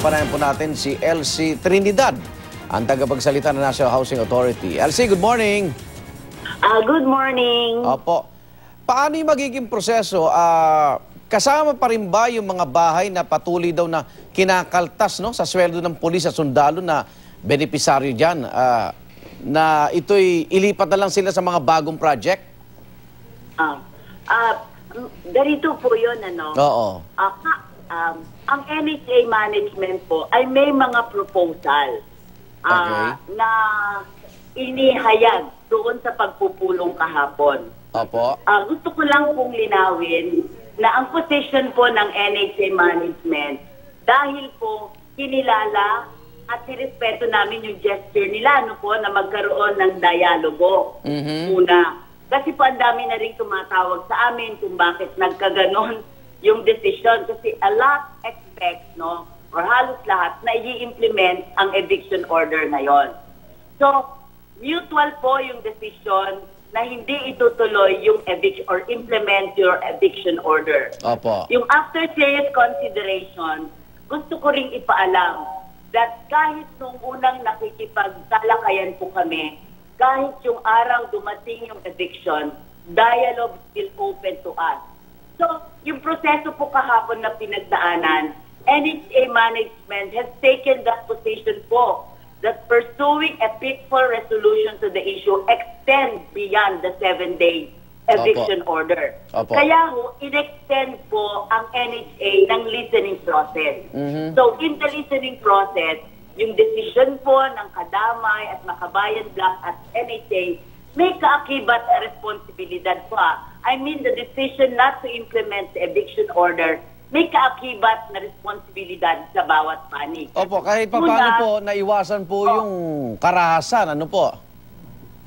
Panayan po natin si LC Trinidad, ang tagapagsalita ng National Housing Authority. LC, good morning. Ah, good morning. Opo. Paano yung magiging proseso? Ah, kasama pa rin ba yung mga bahay na patuloy daw na kinakaltas no, sa sweldo ng pulis at sundalo na benepisaryo dyan? Ah, na ito'y ilipat na lang sila sa mga bagong project? Ah, ah, ganito po yun, ano? Oo. Ka- um, ang NHA management po ay may mga proposal ah, na inihayag doon sa pagpupulong kahapon. Opo. Ah, gusto ko lang pong linawin na ang position po ng NHA management dahil po kinilala at sirespeto namin yung gesture nila ano po na magkaroon ng dialogo Mhm. muna. Kasi po ang dami na rin tumatawag sa amin kung bakit nagkaganon yung decision kasi a lot expects no or halos lahat na i-implement ang eviction order na yon. So, mutual po yung decision na hindi itutuloy yung eviction or implement your eviction order. Opo. Yung after serious consideration, gusto ko ring ipaalam that kahit nung unang nakikipagtalakayan po kami, kahit yung araw dumating yung eviction, dialogue still open to us. So, yung proseso po kahapon na pinagdaanan, NHA management has taken that position po that pursuing a peaceful resolution to the issue extends beyond the seven-day eviction Opo. order. Opo. Kaya ho, in-extend po ang NHA ng listening process. Mhm. So, in the listening process, yung decision po ng Kadamay at Makabayan Block at NHA, may kaakibat na responsibilidad po. ah. I mean, the decision not to implement the eviction order, may kaakibat na responsibilidad sa bawat panig. Opo, kahit pa paano po, naiwasan po Oh. yung karahasan. Ano po?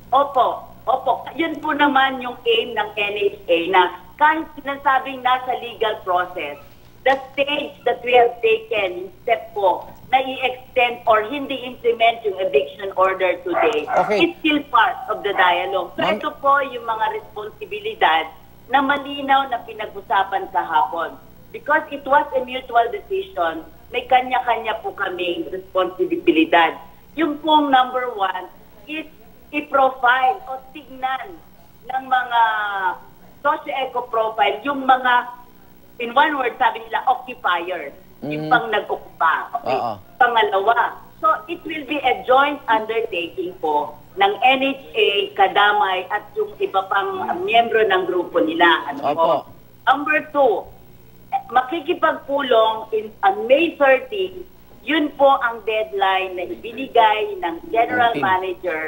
Opo, opo. Yun po naman yung aim ng NHA na kahit sinasabing nasa legal process, the stage that we have taken, step po, na i-extend or hindi implement yung eviction order today Okay. is still part of the dialogue. So ito po yung mga responsibilidad na malinaw na pinag-usapan kahapon. Because it was a mutual decision, may kanya-kanya po kaming responsibilidad. Yung pong number one is i-profile o tignan ng mga socio-eco profile yung mga, in one word, sabi nila, occupiers. Yung Mhm. pang nag-ocupa. Okay? Oo. Pangalawa, so it will be a joint undertaking po ng NHA, Kadamay at yung iba pang uh, miyembro ng grupo nila. Ano po? Opo. Number two, makikipagpulong in, on May 30, yun po ang deadline na ibinigay ng General 14. Manager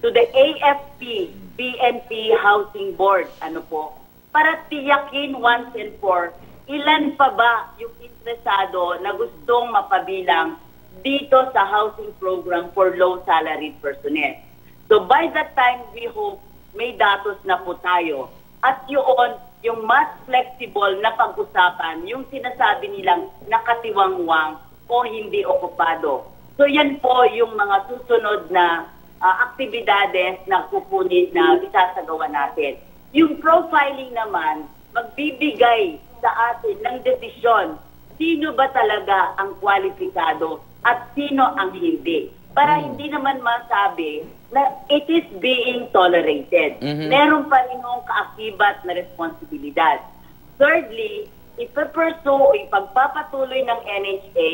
to the AFP, BNP Housing Board. Ano po? Para tiyakin once and for, ilan pa ba yung interesado na gustong mapabilang dito sa housing program for low salaried personnel. So by that time, we hope may datos na po tayo. At yun, yung mas flexible na pag-usapan, yung sinasabi nilang nakatiwangwang o hindi okupado. So yan po yung mga susunod na ah, aktibidades na kukunin na isasagawa natin. Yung profiling naman, magbibigay sa atin ng desisyon sino ba talaga ang kwalipikado at sino ang hindi. Para hindi naman masabi na it is being tolerated. Mhm. Meron pa rin yung kaakibat na responsibilidad. Thirdly, ipapursue o ipagpapatuloy ng NHA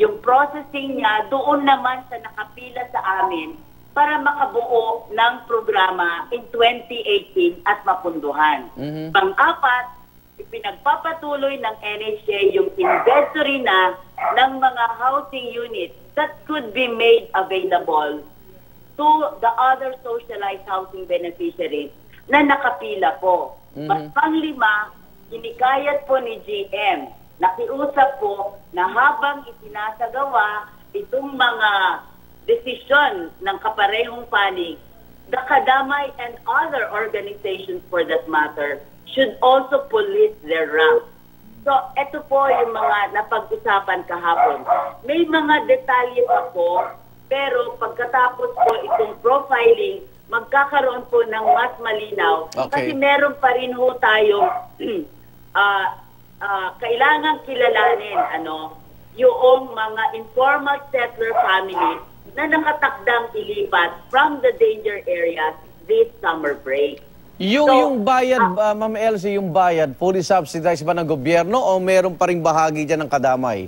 yung processing niya doon naman sa nakapila sa amin para makabuo ng programa in 2018 at mapunduhan. Mhm. Pang-apat, ipinagpapatuloy ng NHA yung inventory na ng mga housing units that could be made available to the other socialized housing beneficiaries na nakapila po. Mhm. Mas panglima, hinikayat po ni GM, nakiusap po na habang isinasagawa itong mga desisyon ng kaparehong panig, the Kadamay and other organizations for that matter should also police their ranks. So, ito po yung mga napag-usapan kahapon. May mga detalye pa po, pero pagkatapos po itong profiling, magkakaroon po ng mas malinaw. Okay. Kasi meron pa rin ho tayong ah, ah, kailangan kilalanin ano yung mga informal settler families na nakatakdang ilipat from the danger areas this summer break. Yung, So, yung bayad, ah, Ma'am Elsie, yung bayad, fully subsidized ba ng gobyerno o meron pa rin bahagi dyan ng kadamay?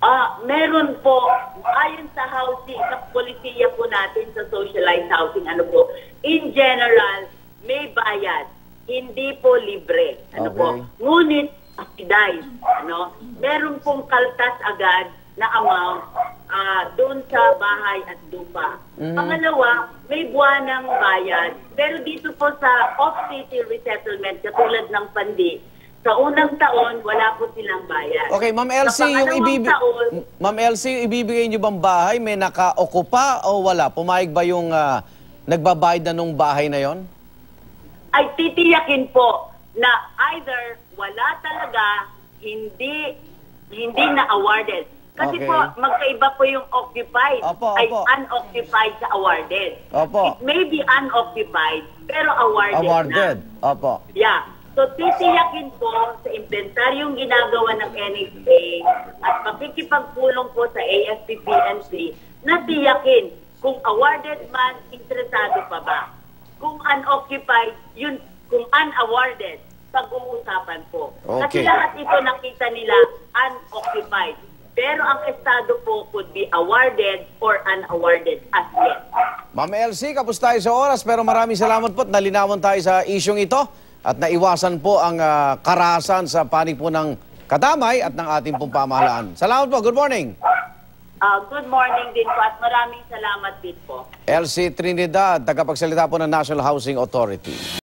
Ah, meron po ayon sa housing, sa polisiya po natin sa socialized housing, ano po, in general, may bayad, hindi po libre. Ano Okay. po? Ngunit subsidized, ano? Meron pong kaltas agad na amount ah, doon sa bahay at lupa. Pangalawa, may buwanang bayad. Pero dito po sa off-city resettlement, katulad ng Pandi, sa unang taon, wala po silang bayad. Okay, Ma'am Elsie, yung taon, Ma'am Elsie, yung ibibigay niyo bang bahay, may naka-okupa o wala? Pumayag ba yung ah, nagbabayad na nung bahay na yon? ay titiyakin po na either wala talaga, hindi hindi na awarded. Kasi Okay. po, magkaiba po yung occupied Opo, ay opo. unoccupied sa awarded. Opo. It may be unoccupied, pero awarded, Awarded. na. Opo. Yeah. So, titiyakin po sa inventaryong ginagawa ng NHA at makikipagpulong po sa AFP-PNC na tiyakin kung awarded man, interesado pa ba. Kung unoccupied, yun, kung unawarded, pag-uusapan po. Kasi Okay. lahat ito nakita nila unoccupied. Pero ang estado po could be awarded or unawarded as yet. Ma'am Elsie, kapos tayo sa oras pero maraming salamat po at nalinawan tayo sa isyong ito at naiwasan po ang ah, karahasan sa panig po ng kadamay at ng ating pong pamahalaan. Salamat po. Good morning. Uh, good morning din po at maraming salamat din po. Elsie Trinidad, tagapagsalita po ng National Housing Authority.